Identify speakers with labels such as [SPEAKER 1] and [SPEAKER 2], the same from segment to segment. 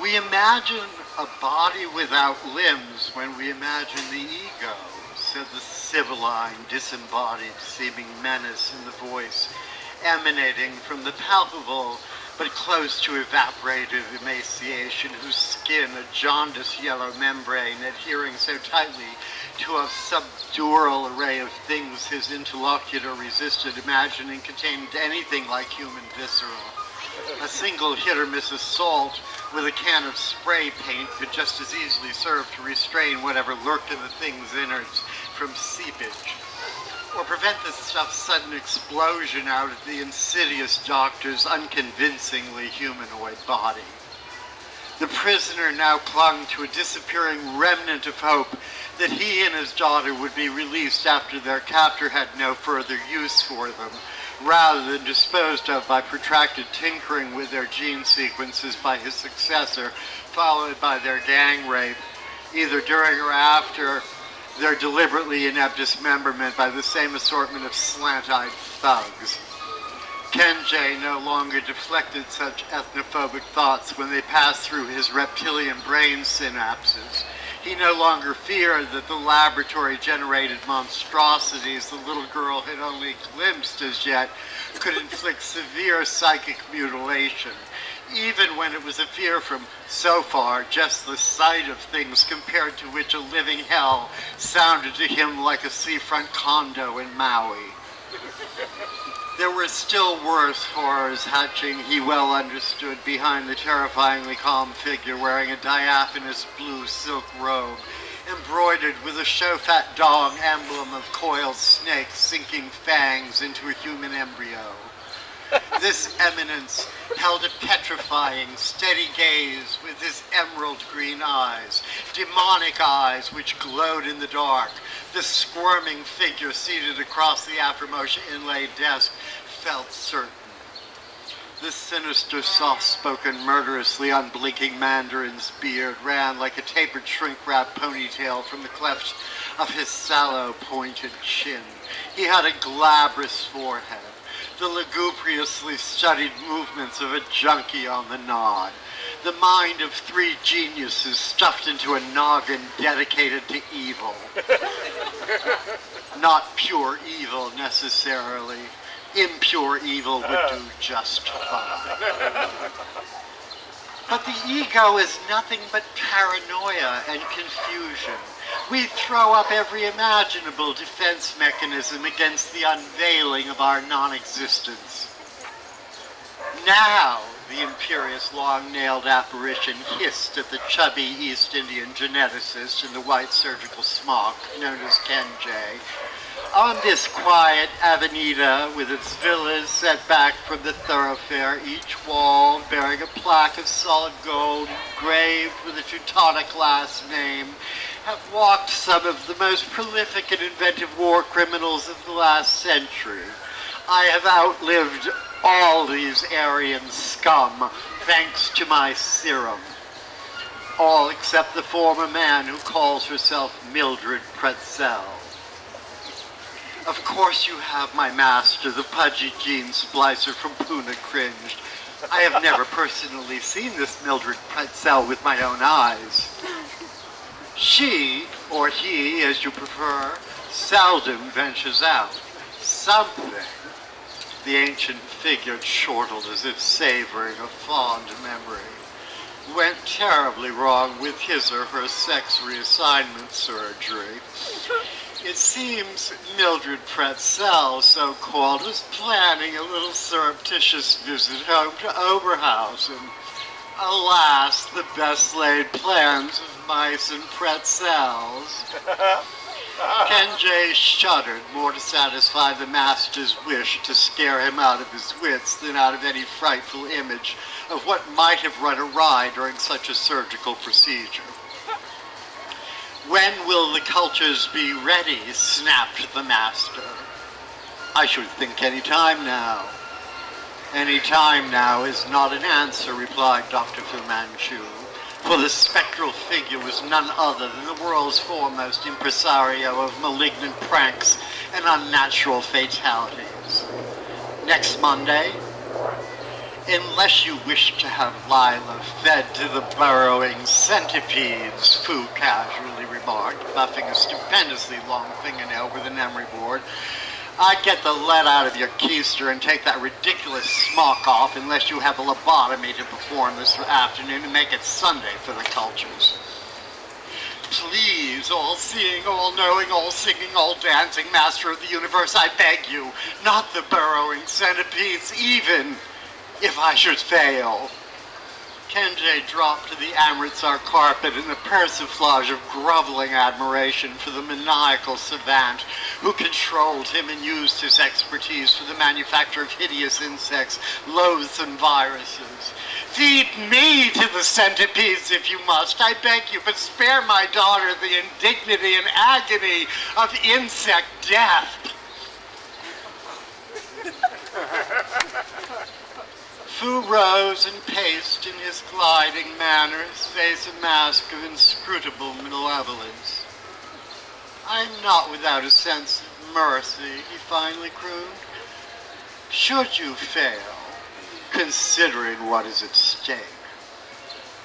[SPEAKER 1] We imagine a body without limbs when we imagine the ego, said the sibylline, disembodied, seeming menace in the voice emanating from the palpable but close to evaporative emaciation, whose skin, a jaundiced yellow membrane, adhering so tightly to a subdural array of things his interlocutor resisted imagining contained anything like human visceral. A single hit or miss assault with a can of spray paint could just as easily serve to restrain whatever lurked in the thing's innards from seepage or prevent the stuff's sudden explosion out of the insidious doctor's unconvincingly humanoid body. The prisoner now clung to a disappearing remnant of hope that he and his daughter would be released after their captor had no further use for them, rather than disposed of by protracted tinkering with their gene sequences by his successor, followed by their gang rape, either during or after their deliberately inept dismemberment by the same assortment of slant-eyed thugs. Kenjay no longer deflected such ethnophobic thoughts when they passed through his reptilian brain synapses. He no longer feared that the laboratory-generated monstrosities the little girl had only glimpsed as yet could inflict severe psychic mutilation even when it was a fear from so far just the sight of things compared to which a living hell sounded to him like a seafront condo in Maui. There were still worse horrors hatching, he well understood, behind the terrifyingly calm figure wearing a diaphanous blue silk robe, embroidered with a Shofat Dong emblem of coiled snakes sinking fangs into a human embryo. This eminence held a petrifying, steady gaze with his emerald green eyes, demonic eyes which glowed in the dark. The squirming figure seated across the Afrosha inlaid desk felt certain. The sinister, soft-spoken, murderously unblinking Mandarin's beard ran like a tapered shrink-wrap ponytail from the cleft of his sallow, pointed chin. He had a glabrous forehead the lugubriously studied movements of a junkie on the nod. The mind of three geniuses stuffed into a noggin dedicated to evil. Not pure evil necessarily. Impure evil would do just fine. But the ego is nothing but paranoia and confusion. We throw up every imaginable defense mechanism against the unveiling of our non-existence. Now, the imperious long-nailed apparition hissed at the chubby East Indian geneticist in the white surgical smock, known as Kenjay, on this quiet avenida with its villas set back from the thoroughfare, each wall bearing a plaque of solid gold engraved with a Teutonic last name, have walked some of the most prolific and inventive war criminals of the last century. I have outlived all these Aryan scum thanks to my serum. All except the former man who calls herself Mildred Pretzel. Of course you have my master, the pudgy gene splicer from Puna cringed. I have never personally seen this Mildred Pretzel with my own eyes. She, or he, as you prefer, seldom ventures out. Something, the ancient figure chortled as if savoring a fond memory, went terribly wrong with his or her sex reassignment surgery. It seems Mildred Pretzel, so called, was planning a little surreptitious visit home to Oberhausen. Alas, the best laid plans of mice and pretzels. Kenjay shuddered, more to satisfy the master's wish to scare him out of his wits than out of any frightful image of what might have run awry during such a surgical procedure. When will the cultures be ready? snapped the master. I should think any time now. Any time now is not an answer, replied Dr. Fu Manchu for the spectral figure was none other than the world's foremost impresario of malignant pranks and unnatural fatalities. Next Monday, unless you wish to have Lila fed to the burrowing centipedes, Fu casually remarked, buffing a stupendously long fingernail with an emery board. I'd get the lead out of your keister and take that ridiculous smock off unless you have a lobotomy to perform this afternoon and make it Sunday for the cultures. Please, all-seeing, all-knowing, all-singing, all-dancing, master of the universe, I beg you, not the burrowing centipedes, even if I should fail. Kenjay dropped to the Amritsar carpet in a persiflage of groveling admiration for the maniacal savant who controlled him and used his expertise for the manufacture of hideous insects, loathsome viruses. Feed me to the centipedes if you must, I beg you, but spare my daughter the indignity and agony of insect death. Fu rose and paced in his gliding manner, his face a mask of inscrutable malevolence. I'm not without a sense of mercy, he finally crooned. Should you fail, considering what is at stake,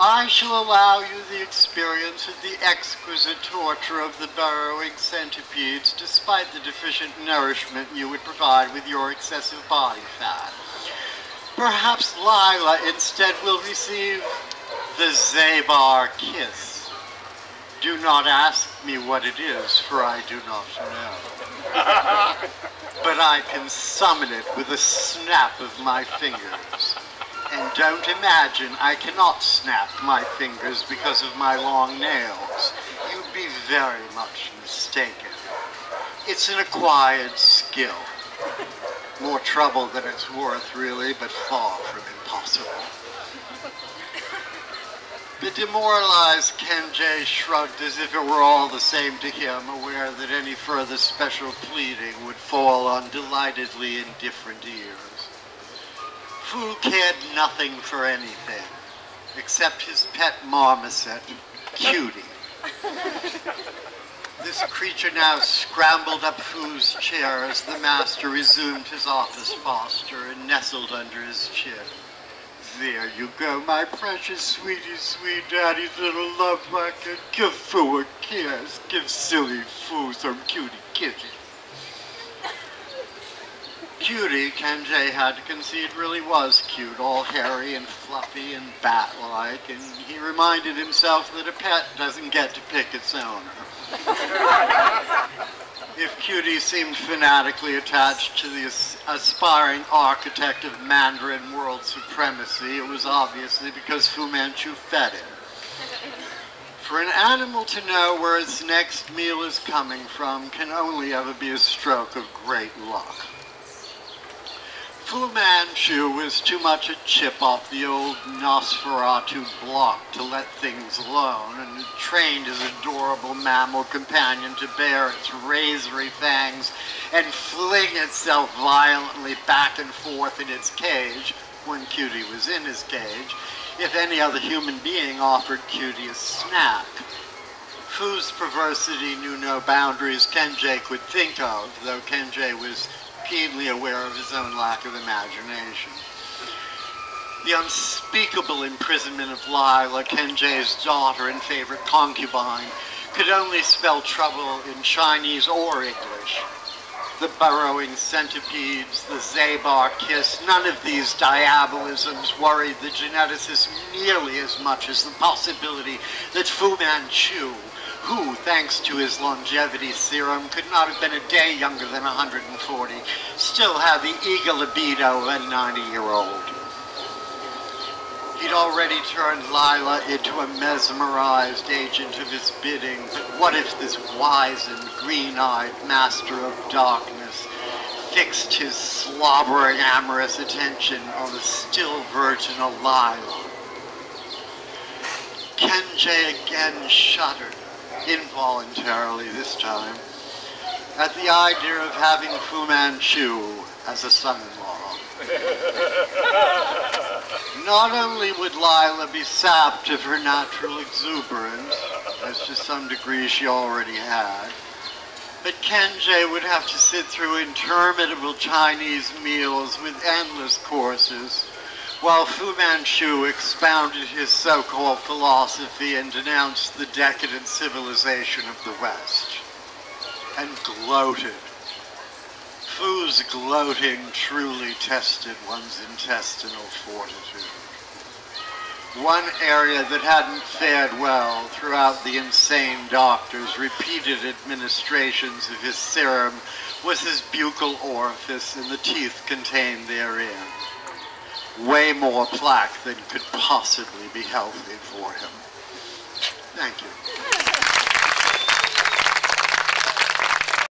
[SPEAKER 1] I shall allow you the experience of the exquisite torture of the burrowing centipedes despite the deficient nourishment you would provide with your excessive body fat. Perhaps Lila instead will receive the Zayat kiss. Do not ask me what it is, for I do not know. but I can summon it with a snap of my fingers. And don't imagine I cannot snap my fingers because of my long nails. You'd be very much mistaken. It's an acquired skill. More trouble than it's worth, really, but far from impossible. The demoralized Kenjay shrugged as if it were all the same to him, aware that any further special pleading would fall on delightedly indifferent ears. Fu cared nothing for anything, except his pet marmoset, Cutie. This creature now scrambled up Fu's chair as the master resumed his office posture and nestled under his chin. There you go, my precious sweetie, sweet daddy's little love bucket. Give Fu a kiss. Give silly Fu some cutie kisses. Cutie, Kenjay had to concede, really was cute, all hairy and fluffy and bat-like, and he reminded himself that a pet doesn't get to pick its owner. if Cutie seemed fanatically attached to the aspiring architect of Mandarin world supremacy, it was obviously because Fu Manchu fed him. For an animal to know where its next meal is coming from can only ever be a stroke of great luck. Fu Manchu was too much a chip off the old Nosferatu block to let things alone, and trained his adorable mammal companion to bare its razory fangs and fling itself violently back and forth in its cage when Cutie was in his cage, if any other human being offered Cutie a snack. Fu's perversity knew no boundaries Kenjay could think of, though Kenjay was keenly aware of his own lack of imagination. The unspeakable imprisonment of Lila, Kenjay's daughter and favorite concubine, could only spell trouble in Chinese or English. The burrowing centipedes, the Zayat kiss, none of these diabolisms worried the geneticists nearly as much as the possibility that Fu Manchu who, thanks to his longevity serum, could not have been a day younger than 140, still had the eager libido of a 90-year-old. He'd already turned Lila into a mesmerized agent of his bidding, but what if this wizened, green-eyed master of darkness fixed his slobbering, amorous attention on the still virginal Lila? Kenjay again shuddered involuntarily this time, at the idea of having Fu Manchu as a son-in-law. Not only would Lila be sapped of her natural exuberance, as to some degree she already had, but Kenjay would have to sit through interminable Chinese meals with endless courses, while Fu Manchu expounded his so-called philosophy and denounced the decadent civilization of the West, and gloated. Fu's gloating truly tested one's intestinal fortitude. One area that hadn't fared well throughout the insane doctor's repeated administrations of his serum was his buccal orifice and the teeth contained therein. Way more plaque than could possibly be healthy for him. Thank you.